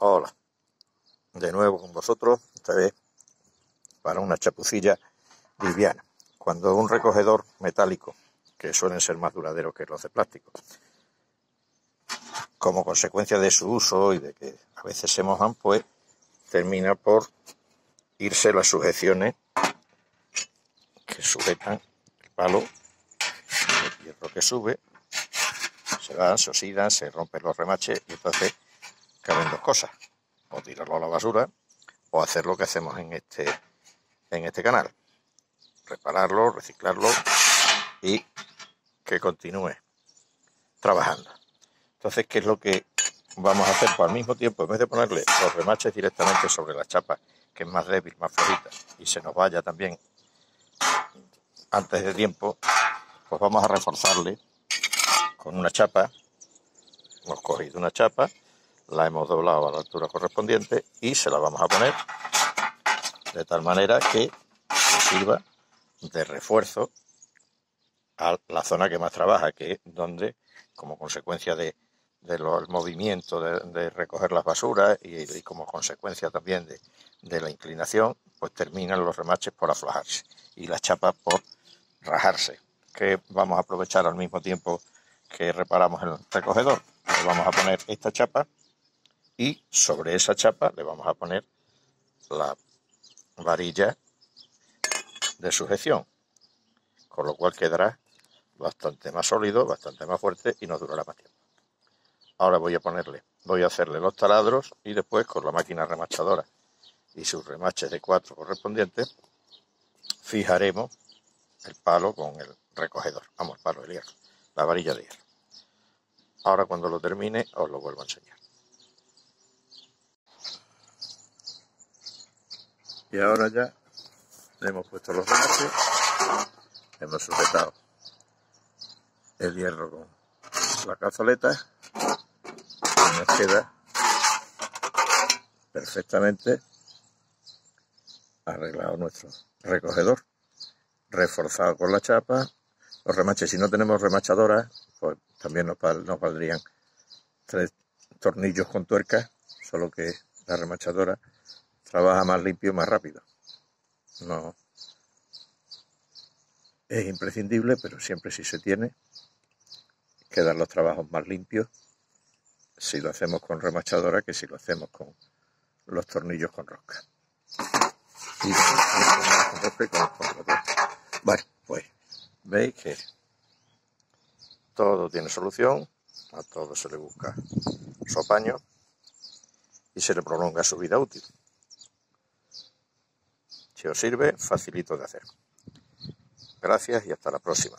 Hola, de nuevo con vosotros, esta vez para una chapucilla liviana. Cuando un recogedor metálico, que suelen ser más duraderos que los de plástico, como consecuencia de su uso y de que a veces se mojan, pues termina por irse las sujeciones que sujetan el palo, el hierro que sube, se van, se oxidan, se rompen los remaches y entonces caben dos cosas, o tirarlo a la basura o hacer lo que hacemos en este, en este canal, repararlo, reciclarlo y que continúe trabajando. Entonces, ¿qué es lo que vamos a hacer? Pues al mismo tiempo, en vez de ponerle los remaches directamente sobre la chapa, que es más débil, más flojita, y se nos vaya también antes de tiempo, pues vamos a reforzarle con una chapa. Hemos cogido una chapa, la hemos doblado a la altura correspondiente y se la vamos a poner de tal manera que sirva de refuerzo a la zona que más trabaja, que es donde, como consecuencia de, del movimiento de, recoger las basuras y, como consecuencia también de, la inclinación, pues terminan los remaches por aflojarse y las chapas por rajarse, que vamos a aprovechar al mismo tiempo que reparamos el recogedor. Vamos a poner esta chapa y sobre esa chapa le vamos a poner la varilla de sujeción, con lo cual quedará bastante más sólido, bastante más fuerte y nos durará más tiempo. Ahora voy a ponerle, voy a hacerle los taladros y después con la máquina remachadora y sus remaches de cuatro correspondientes fijaremos el palo con el recogedor, vamos, el palo de hierro, la varilla de hierro. Ahora cuando lo termine os lo vuelvo a enseñar. Y ahora ya le hemos puesto los remaches, hemos sujetado el hierro con la cazoleta y nos queda perfectamente arreglado nuestro recogedor, reforzado con la chapa, los remaches, si no tenemos remachadora, pues también nos, nos valdrían tres tornillos con tuerca, solo que la remachadora trabaja más limpio y más rápido. No es imprescindible, pero siempre si se tiene, quedan los trabajos más limpios si lo hacemos con remachadora que si lo hacemos con los tornillos con rosca. Y con, Bueno, pues veis que todo tiene solución, a todo se le busca su apaño y se le prolonga su vida útil. Si os sirve, facilito de hacer. Gracias y hasta la próxima.